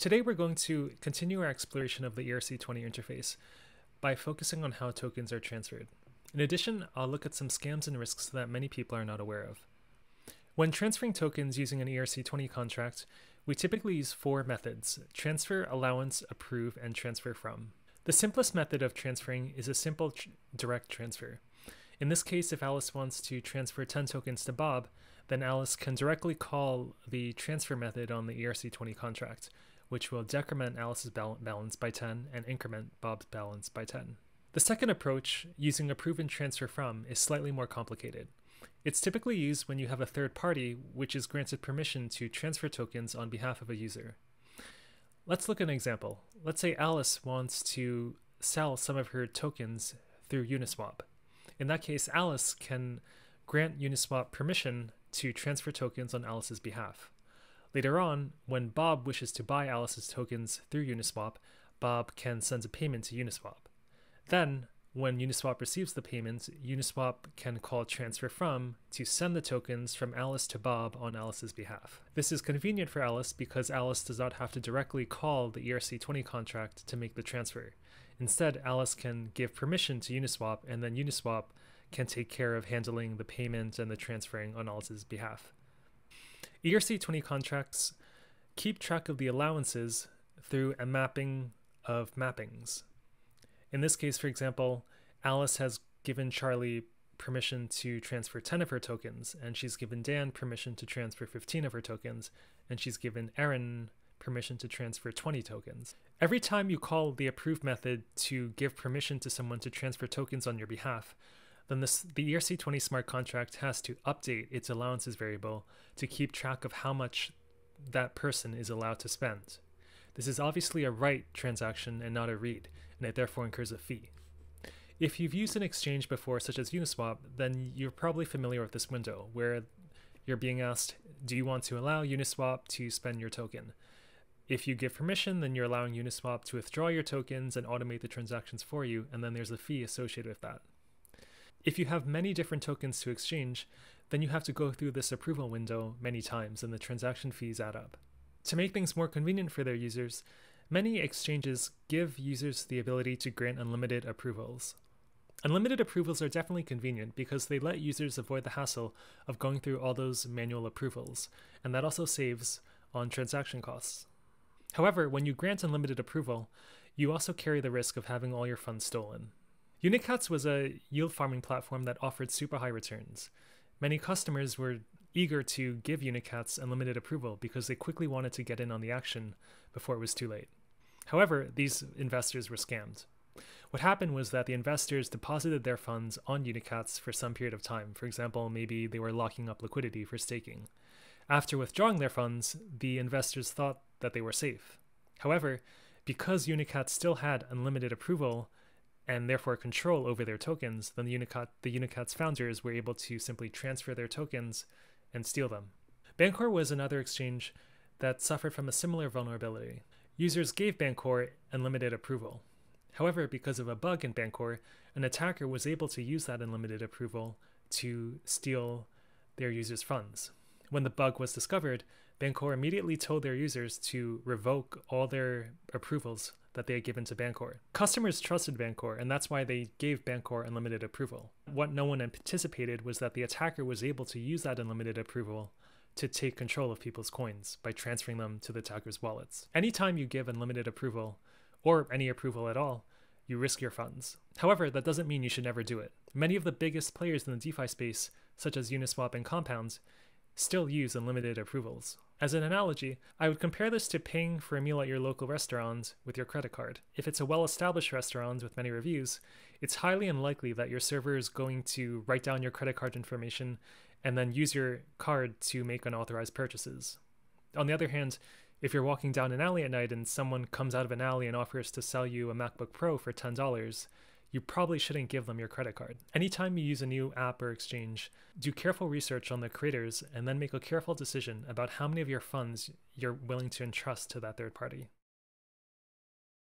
Today we're going to continue our exploration of the ERC20 interface by focusing on how tokens are transferred. In addition, I'll look at some scams and risks that many people are not aware of. When transferring tokens using an ERC20 contract, we typically use four methods, transfer, allowance, approve, and transfer from. The simplest method of transferring is a simple tr direct transfer. In this case, if Alice wants to transfer 10 tokens to Bob, then Alice can directly call the transfer method on the ERC20 contract, which will decrement Alice's balance by 10 and increment Bob's balance by 10. The second approach, using approve and transfer from, is slightly more complicated. It's typically used when you have a third party which is granted permission to transfer tokens on behalf of a user. Let's look at an example. Let's say Alice wants to sell some of her tokens through Uniswap. In that case, Alice can grant Uniswap permission to transfer tokens on Alice's behalf. Later on, when Bob wishes to buy Alice's tokens through Uniswap, Bob can send a payment to Uniswap. Then, when Uniswap receives the payment, Uniswap can call transfer from to send the tokens from Alice to Bob on Alice's behalf. This is convenient for Alice because Alice does not have to directly call the ERC20 contract to make the transfer. Instead, Alice can give permission to Uniswap and then Uniswap can take care of handling the payment and the transferring on Alice's behalf. ERC20 contracts keep track of the allowances through a mapping of mappings. In this case, for example, Alice has given Charlie permission to transfer 10 of her tokens, and she's given Dan permission to transfer 15 of her tokens, and she's given Aaron permission to transfer 20 tokens. Every time you call the approve method to give permission to someone to transfer tokens on your behalf, then this, the ERC20 smart contract has to update its allowances variable to keep track of how much that person is allowed to spend. This is obviously a write transaction and not a read, and it therefore incurs a fee. If you've used an exchange before, such as Uniswap, then you're probably familiar with this window, where you're being asked, do you want to allow Uniswap to spend your token? If you give permission, then you're allowing Uniswap to withdraw your tokens and automate the transactions for you, and then there's a fee associated with that. If you have many different tokens to exchange, then you have to go through this approval window many times and the transaction fees add up. To make things more convenient for their users, many exchanges give users the ability to grant unlimited approvals. Unlimited approvals are definitely convenient because they let users avoid the hassle of going through all those manual approvals, and that also saves on transaction costs. However, when you grant unlimited approval, you also carry the risk of having all your funds stolen. Unicats was a yield farming platform that offered super high returns. Many customers were eager to give Unicats unlimited approval because they quickly wanted to get in on the action before it was too late. However, these investors were scammed. What happened was that the investors deposited their funds on Unicats for some period of time. For example, maybe they were locking up liquidity for staking. After withdrawing their funds, the investors thought that they were safe. However, because Unicats still had unlimited approval, and therefore control over their tokens, then the Unicat, the Unicat's founders were able to simply transfer their tokens and steal them. Bancor was another exchange that suffered from a similar vulnerability. Users gave Bancor unlimited approval. However, because of a bug in Bancor, an attacker was able to use that unlimited approval to steal their users' funds. When the bug was discovered, Bancor immediately told their users to revoke all their approvals that they had given to Bancor. Customers trusted Bancor, and that's why they gave Bancor unlimited approval. What no one anticipated was that the attacker was able to use that unlimited approval to take control of people's coins by transferring them to the attacker's wallets. Anytime you give unlimited approval, or any approval at all, you risk your funds. However, that doesn't mean you should never do it. Many of the biggest players in the DeFi space, such as Uniswap and Compounds, still use unlimited approvals. As an analogy, I would compare this to paying for a meal at your local restaurant with your credit card. If it's a well established restaurant with many reviews, it's highly unlikely that your server is going to write down your credit card information and then use your card to make unauthorized purchases. On the other hand, if you're walking down an alley at night and someone comes out of an alley and offers to sell you a MacBook Pro for $10, you probably shouldn't give them your credit card. Anytime you use a new app or exchange, do careful research on the creators and then make a careful decision about how many of your funds you're willing to entrust to that third party.